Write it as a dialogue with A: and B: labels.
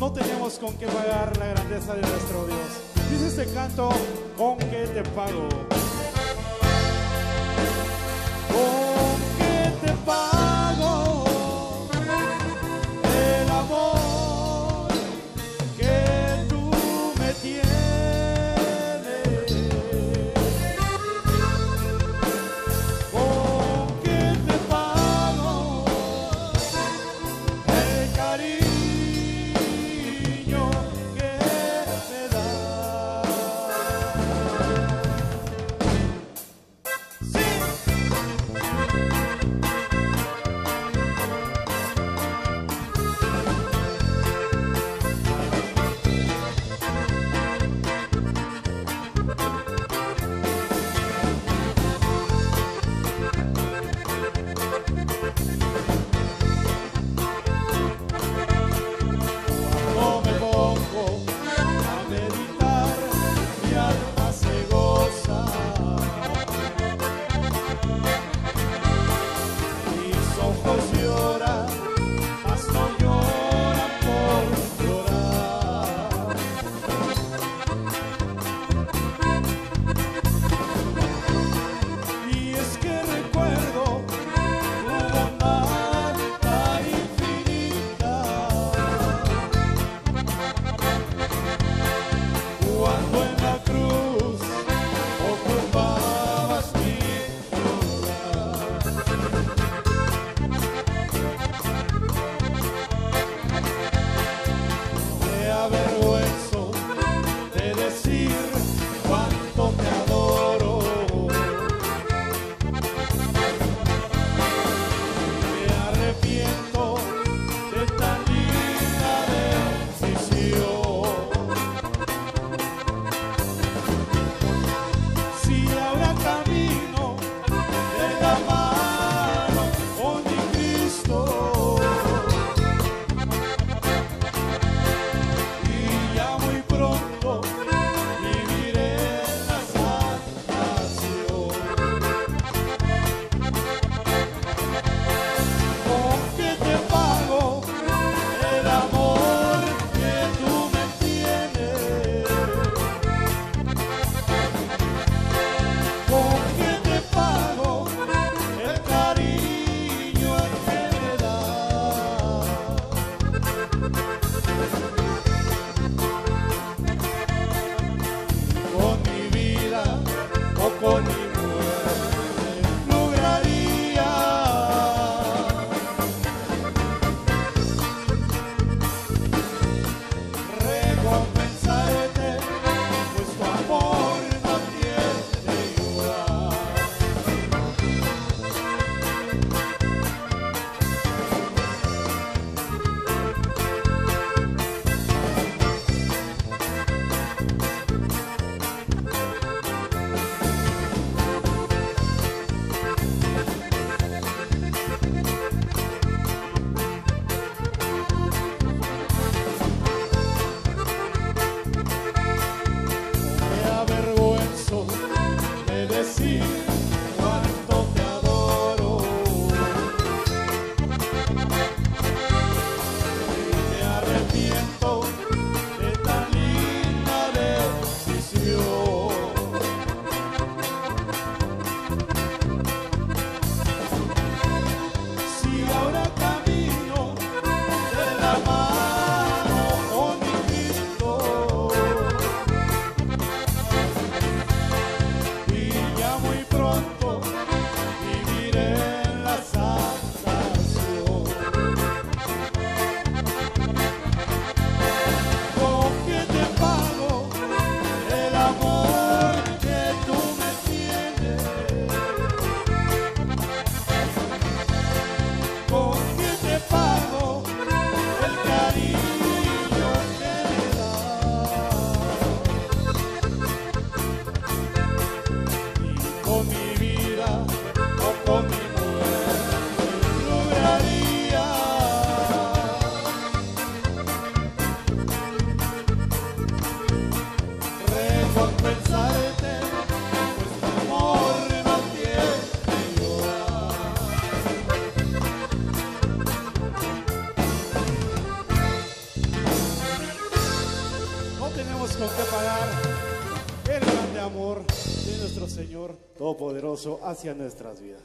A: no tenemos con qué pagar la grandeza de nuestro Dios. Dice este canto, ¿con qué te pago? tiempo. Con qué pagar el grande amor de nuestro Señor Todopoderoso hacia nuestras vidas.